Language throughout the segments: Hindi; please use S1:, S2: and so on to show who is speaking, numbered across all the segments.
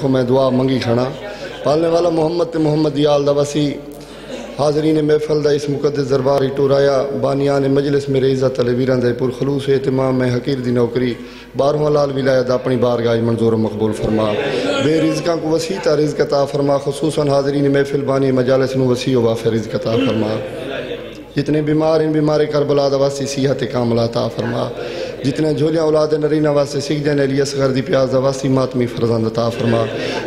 S1: को मैं दुआ मंगी खड़ा। पालने वाला मोहम्मद मोहम्मद याल दा वसी। हाजरीन महफल दा इस मुकदस दरबार टुराया। बानियान मजलिस मेरे इज़्ज़त अले वीरां पुरखलूस एहतमाम में हकीर दी नौकरी। बारहवां लाल विलायत अपनी बारगाह मंजूर मकबूल फरमा। बे रिजका को वसी ता रिज्क अता फरमा। खसूसन हाजरीन महफिल बानी मजालस नु वसी वाफ़ रिज्क अता फरमा। जितने बीमार इन बीमार करबला दवासी सीहत कामला ता फरमा। जितने झोलियाँ औलाद नरीना वास्ते सिख जन अली असगर दी प्याज दवासी मातमी फरजान ता फरमा।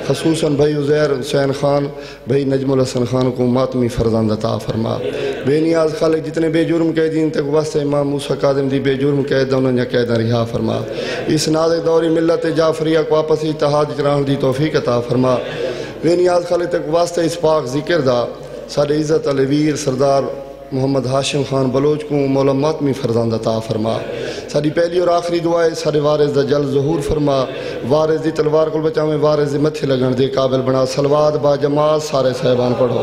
S1: खसूसन भाई उजैर हुसैन खान, भाई नजमुल हसन खान को मातमी फरजंद ता फरमा। बेनियाज खालिक जितने बेजुर्म कैदीन तक वास्ते इमाम मूसा कादिम दी बेजुर्म कैद, उन्होंने कैद रिहा फरमा। इस नाद दौरी मिलत जाफरिया को आपस इतहाद चरान दी तोफीक अता फरमा। बेनियाज खालिक तक वास्ते इस पाक ज़िक्र दा साडे इज़्ज़त अले वीर सरदार मोहम्मद हाशिम खान बलोच को मौला मातमी फरजांदा ता फरमा। साड़ी पहली और आखिरी दुआ है सारे वारिस दा जल जहूर फरमा। वारिस की तलवार को बचावे, वारिस दे मथे लगन के काबिल बना। सलवाद बा जमात, सारे साहबान पढ़ो।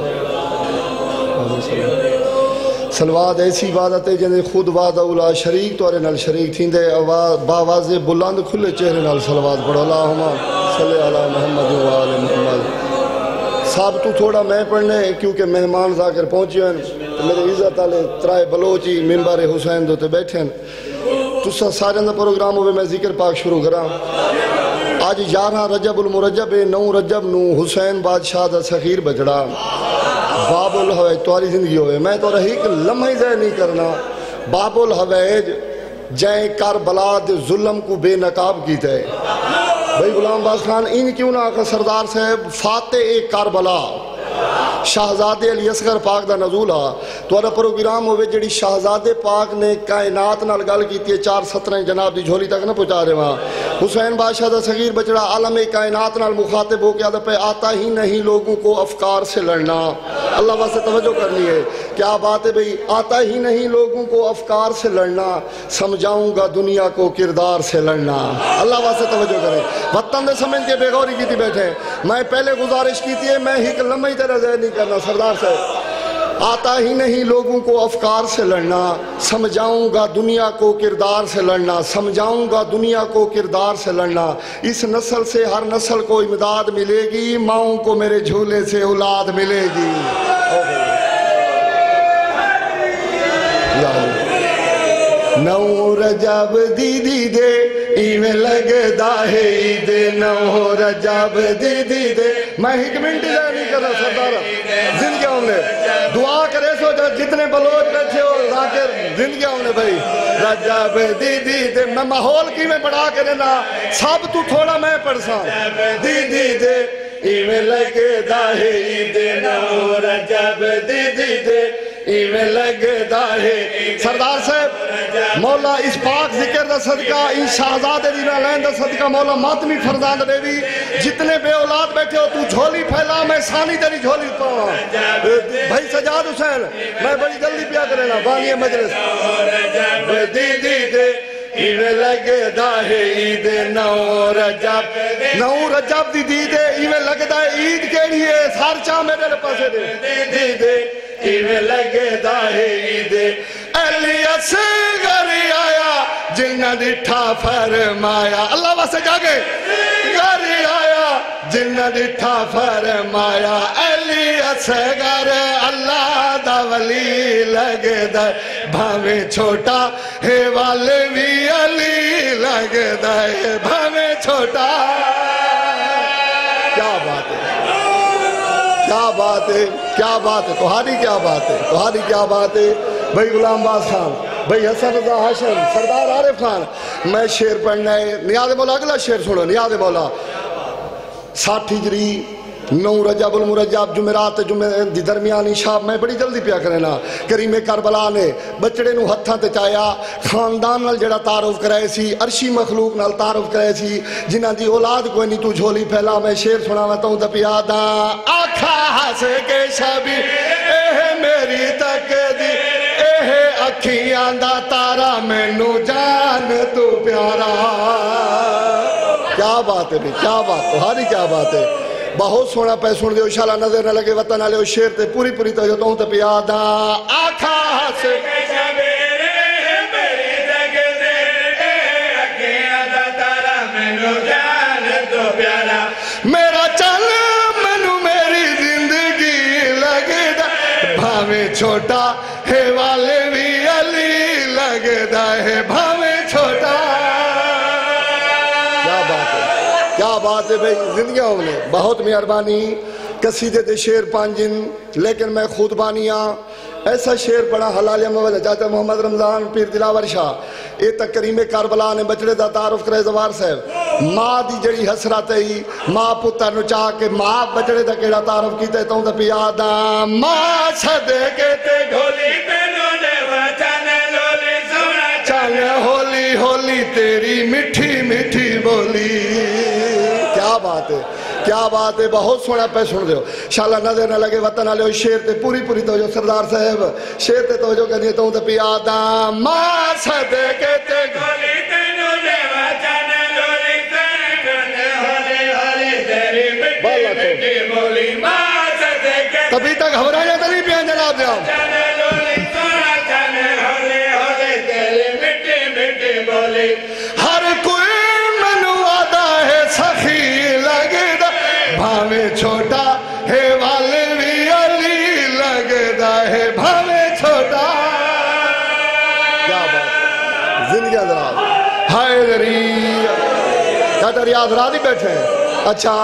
S1: सलवाद ऐसी इबादत है जिन्हें खुद वाद उला शरीक तोरे नाल शरीक थींदे। बावाजे बुलंद खुले चेहरे नाल सलवाद पढ़ो। अल्लाहुम्मा सल्ले अला मोहम्मद व मोहम्मद। साहब तू थोड़ा मैं पढ़ने, क्योंकि मेहमान जाकर पहुँचे हैं तो मेरे इज़्ज़त वाले त्राए बलोच मिम्बर हुसैन दो बैठे हैं। तुसा सारे का प्रोग्राम हो मैं ज़िक्र पाक शुरू करा। अज यारह रजब उल मुरजब है नौ रजब नू हुसैन बादशाह का सखीर बजड़ा। बाबुल हवैज तुम्हारी ज़िंदगी होवे। मैं तो रही कि लम्हा जय नहीं करना। बाबुल हवैज जय कर बला दे जुल्म को बेनकाब की थे भाई गुलाम बास खान इन क्यों ना आकर सरदार साहब, फाते ए करबला शाहजादे अली असगर पाक का नजूल आ तुरा प्रोग्राम हो जी शाहजादे पाक ने कायनात न गल की चार सत्रह जनाब की झोली तक ना पहुँचा वहाँ हुसैन बादशाह का सगीर बचड़ा आलम कायनात न मुखातिब हो गया आता ही नहीं लोगों को अफकार से लड़ना। अल्लाह वास्ते तवज्जो करनी है। क्या बात है भाई? आता ही नहीं लोगों को अफकार से लड़ना। समझाऊँगा दुनिया को किरदार से लड़ना। अल्लाह वास्ते तवज्जो करें। वतन ने समझ के बेगौरी की थी बैठे। मैं पहले गुजारिश की थी मैं ही लम्बी तरह से नहीं करना, सरदार साहब। आता ही नहीं लोगों को अफकार से लड़ना। समझाऊँगा दुनिया को किरदार से लड़ना। समझाऊँगा दुनिया को किरदार से लड़ना। इस नस्ल से हर नस्ल को इमदाद मिलेगी। माओ को मेरे झूले से औलाद मिलेगी। नौ रजब दीदी दे, इवें लगदा है ईद नौ रजब दीदी दे। मैं एक मिनट नहीं कर सरदार। ज़िंदगी हमने दुआ करे सो जो जितने बलोच बैठे हो जाकर ज़िंदगी हमने भाई। रजब दीदी दे। मैं माहौल की में बढ़ा के देना सब तू थोड़ा मैं पढ़सा। दीदी दे, इवें लगदा है ईद नौ रजब दीदी दे। इवें है। सरदार साहब, मौला इस पाक ज़िक्र का सदका का सदका मौला मातमी जितने बे औलाद बैठे हो, तू झोली फैला, मैं सानी तेरी झोली भाई सजाद हुसैन, मैं बड़ी जल्दी प्या करेगा दे इवें लगदा है ईद नौ रजब नौ रजब दी दी दे इवें लगदा है ईद केड़ी है? सार चा मेरे पासे दे। दी दे इवें लगदा है ईद। एलियस घर आया जिन्ना डिठा फरमाया। अल्लाह वास्ते जागे। घर आया जिन्ना डिठा फरमाया। एलियस घर अल्लाह दा वली लगदा भावे छोटा है वाल भी। अली लगदा है भावे छोटा। क्या बात है? क्या बात है? क्या बात है? तुम्हारी क्या बात है? तुम्हारी क्या बात है? भाई गुलाम खान भाई हसन हसन सरदार आरिफ खान, मैं शेर पढ़ना है नियाद बोला, अगला शेर सुनो, नियाद बोला। साठ हिजरी नौ रजबुल मुरजब जुमेरात जुमे दरमियानी शाब मैं बड़ी जल्दी पिया करना करीमे करबला ने बचड़े नु हत्थां ते चाया। खानदान जेड़ा तारुफ कराए सी, अरशी मखलूक नाल तारुफ कराए सी, जिन्हां औलाद कोई नहीं तू झोली फैला, मैं शेर सुनावा तूं ते पिया दा। आखा हस के शबी, एह मेरी तकदी, एह अखियाँ दा तारा, मैनू जान तू प्यारा। क्या बात है क्या बात तुम्हारी क्या बात है। बहुत सोना पै सुन दो शाला नज़र न लगे, वतन आले शेर ते पूरी पूरी तो तो तो पिया भावे छोटा है वाले भाई, ज़िंदगी होने बहुत मेहरबानी। कसीदे दे शेर पांजिन, लेकिन मैं खुद बानिया ऐसा शेर पढ़ा हलाल चाचा मोहम्मद रमज़ान, पीर दिलावर शाह। ये तक करीमे कारबला ने बचड़े का तारुफ करे जवार साहब। माँ की जड़ी हसरत है माँ पुत्र चाह के माँ बचड़े का केड़ा तारुफ कीते तों ते पियादा माँ सदे के ते
S2: ढोली
S1: होली होली तेरी मिठी मिठी बोली। क्या बात है? क्या बात है? बहुत सोना पे सुन दो शाला नज़र न लगे वतन वाले शेर ते पूरी पूरी तवजो सरदार साहब। शेर ते तवजो करनी तो ते। पिया दा माँ सदे के ते
S2: ढोली तेनों ने वचन
S1: छोटा है वाले भी अली लगदा है भावे छोटा। क्या बात ज़िंदगी जनाब हाय दरिया चाचा रियाज रात ही बैठे? हैं अच्छा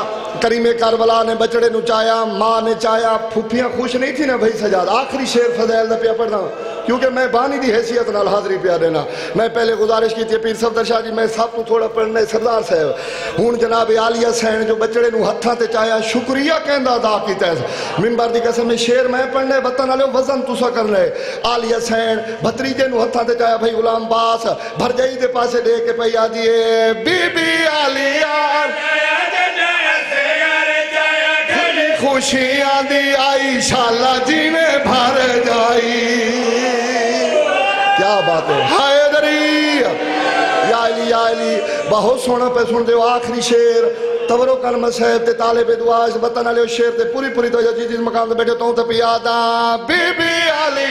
S1: करीमे करबला ने बचड़े नु चाया माँ ने चाया, फुफियाँ खुश नहीं थी ना भाई सजाद? आखिरी शेर फजैल दा पिया पढ़ना। क्योंकि मैं बानी की हैसियत नाल हाजरी पिया देना। मैं पहले गुजारिश की थी पीर सफदर शाह जी, मैं सबको थोड़ा पढ़ना सरदार साहब। हूँ जनाब आलिया सैन जो बचड़े नु हत्थां ते चाया, शुक्रिया कहना अदा कीता है मिंबर दी कसम शेर मैं पढ़ना बतन वाले वज़न तुसा करना है आलिया सैन, भतरीजे नु हत्थां ते चाया, भाई गुलाम बास, भरजाई दे पासे दे के पई आदी है बीबी आलिया
S2: से
S1: खुशियाँ दी आई, शाला जी ने भर जाई। क्या बात है? हाय दरी। या अली या अली। बहुत सोना पे सुन दो आखिरी शेर। तवरो कलम साहब ते ताले पे दुआज, वतन वाले शेर ते पूरी पूरी तो जी जिस मकान पे बैठे तो ते पियादा बीबी आली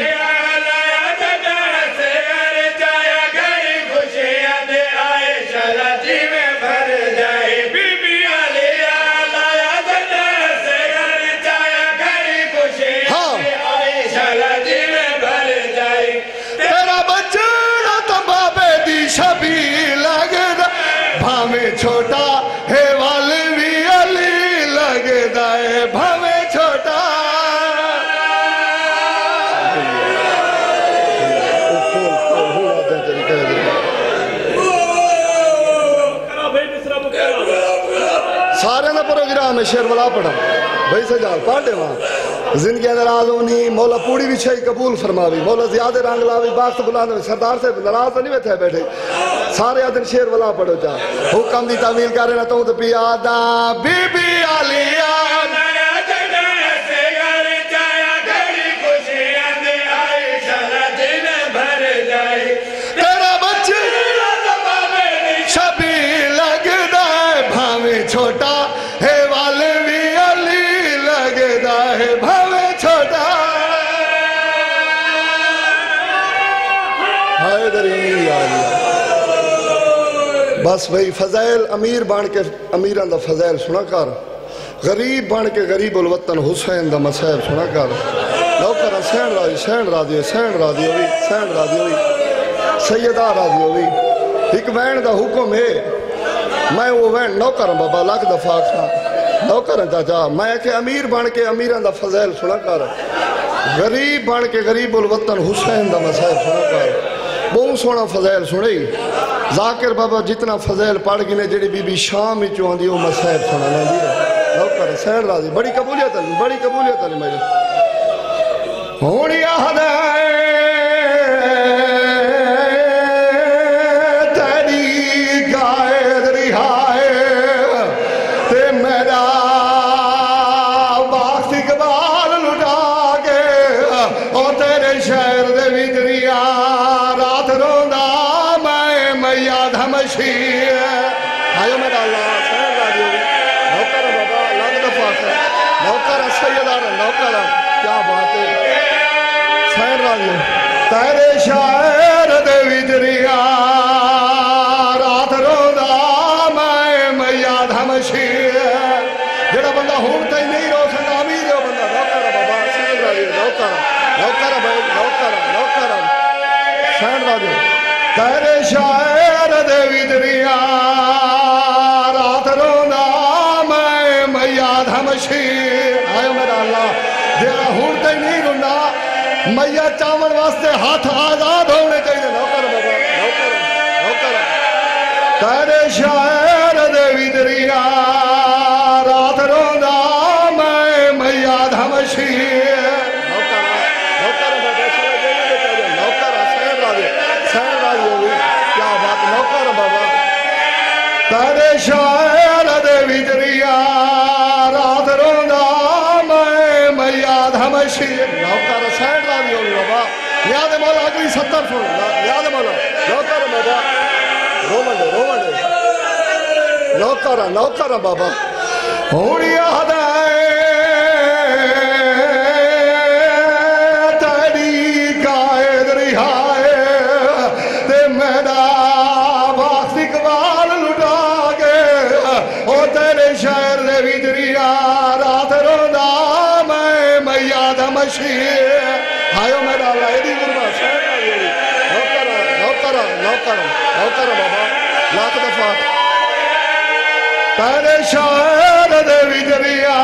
S2: का मैं
S1: शेरवला वाला पढ़ा भाई सजा पाटे वहाँ ज़िंदगी अंदर होनी मौला पूरी भी छई कबूल फरमावी मौला ज़्यादा रंग लावी बात बुलाने सरदार से नाराज़ तो नहीं बैठे बैठे सारे दिन शेर वाला पढ़ो जा हुक्म की तमील करे ना तू तो पिया बीबी आलिया बस भाई फजैल अमीर बन के अमीरां दा फजैल सुना कर। गरीब बन के गरीब उल वतन हुसैन दा मसैब, सुना कर। नौकर सहन राज़ी सहन राज़ी सहन राज़ी होवी सैन राज़ी होवी सैयदा राज़ी होवी एक वैन दा हुक्म है, मैं वो वैन नौकर बाबा, लख दफ़ा आखना। नौकर चाचा, मैं के अमीर बन के अमीरां दा फजैल सुना कर। गरीब बन के गरीब उल वतन हुसैन दा मसैब, सुना कर। बहुत सोहना फजैल सुनी जाकिर बाबा जितना फजैल पढ़ गए जी बीबी शाम ही आंदी वो मसैब सुना लेंदी है सैन राज़ी, बड़ी कबूलियत बड़ी कबूलियत मेरे। हूँ मैं मैया धमशी आयो मेरा अल्लाह सैन राजी नौकर बाबा लग दफा नौकर सैयदार नौकर क्या बात है सैन राजी तेरे शायर दे विचरिया रात रोंदा मैं मैया धमशी जेड़ा बंदा हुन ताई नहीं रो सकदा अमीर है वो बंदा नौकर बाबा सैन राजी नौकर नौकर ਰਾਜੋ ਤੇਰੇ ਸ਼ਾਇਰ ਦੇ ਵਿਦਰੀਆਂ ਰਾਤ ਰੋਂਦਾ विदरिया राधरो नाम मैया धमशी। आयो मेरा अल्लाह हूँ तई नहीं मैया चावन वास्ते हाथ आज़ाद होने चाहिए। नौकर नौकर नौकर। तेरे शायर शैल दे रात रोंदा मैं बाबा। याद मौला अगली सत्तर सुन। याद मौला लौका बाबा रोवन रोवन लौका बाबा। होड़ी हदा বসিয়ে হায় মেরা লাইরি গুরবা লকারা লকারা লকারা লকারা বাবা, লাখ দফা। তারে শহর দেবী দরিয়া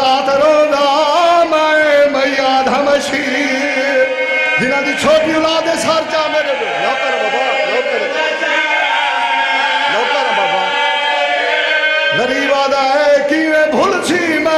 S1: রাত রোগা মায় মৈয়া ধমসি। দিনা দি ছোটি উলাদে সার চা মেরে লকারা বাবা লকারা লকারা বাবা। গরিব আদায় কি ভুলছি মা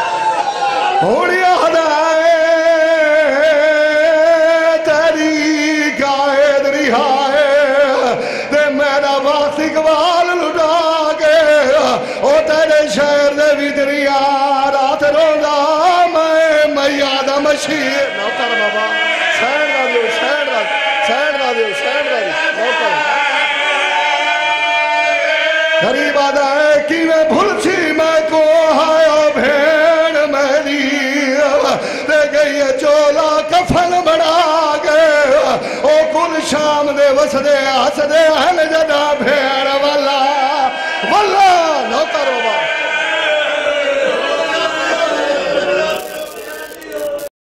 S1: और याद आए रिहाए मेरा वासी लुटा के तेरे शहर दे विच रिया रात रोंदा, मैं मैया नौकर बाबा सैन दा दियो सैन दा गरीब आदा है कि मैं भूल